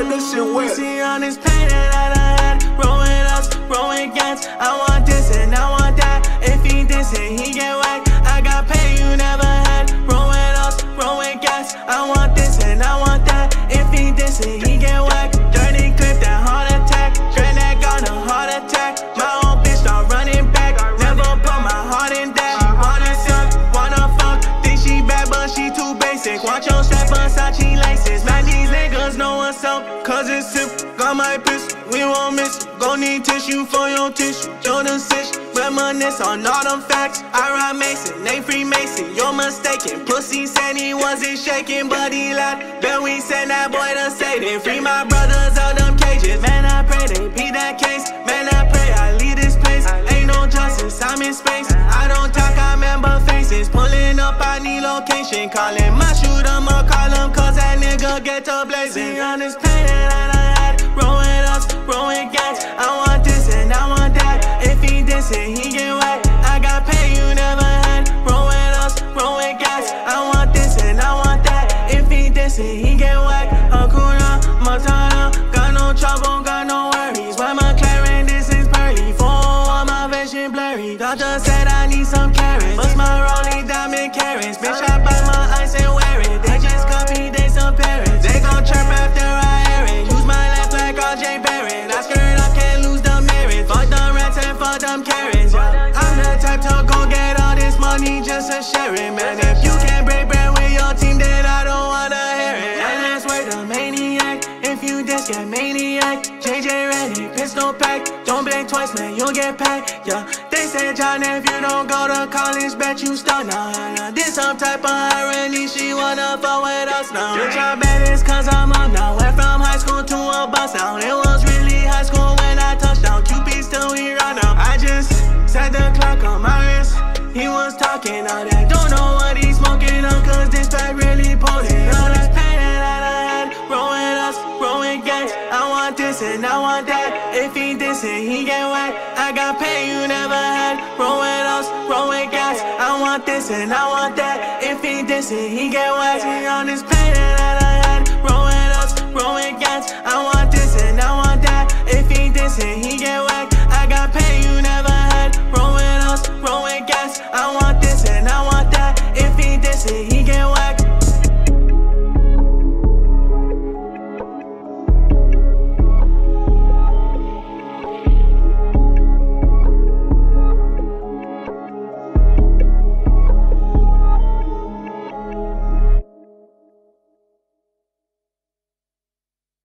We see on this pain that I had, rolling us, rolling gas. I want this and I want that. If he this and he get whacked, I got pain you never had, rolling us, rolling gas. I want this and I want that. If he this and he get whacked, dirty clip that heart attack, granddad got a heart attack. My own bitch start running back, never put my heart in that. Wanna suck, wanna fuck, think she bad but she too basic. Watch your step, Versace know what's up, cause it's simple. Got my pistol, we won't miss. Gon' need tissue for your tissue. Jordan Stitch, reminisce on all them facts. I ride Mason, they Freemason, you're mistaken. Pussy said he wasn't shaking, but he lied. Then we send that boy to Satan. Free my brothers out them cages. Man, I pray they beat that case. Man, I pray I leave this place. Ain't no justice, I'm in space. I don't talk, I remember faces. Pulling up, I need location. Calling my that nigga get to blazing. on this planet that I had, rolling us, rolling gas. I want this and I want that. If he and he get whacked, I got pain you never had. Rolling us, rolling gas. I want this and I want that. If he and he get whacked, I'm the type to go get all this money just to share it, man. If you can't break bread with your team, then I don't wanna hear it. And that's where the maniac. If you diss, get maniac. JJ ready, pistol pack. Don't blink twice, man, you'll get packed. Yeah, they said, John, if you don't go to college, bet you. Nah, nah, this some type of irony. She wanna fuck with us now. Bitch, I bet it's cause I'm up now. He was talking all that. Don't know what he's smoking on, cause this pack really potent. All this pain that I had, rolling us, rolling gas. I want this and I want that. If he and he get whacked, I got pain you never had. Rolling us, rolling gas. I want this and I want that. If he and he get whacked, he on this pain that I